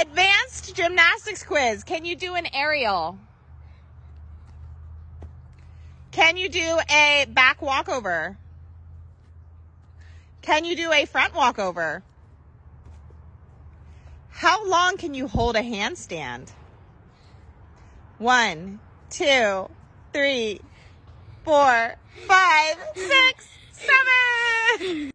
Advanced gymnastics quiz. Can you do an aerial? Can you do a back walkover? Can you do a front walkover? How long can you hold a handstand? One, two, three, four, five, six, seven.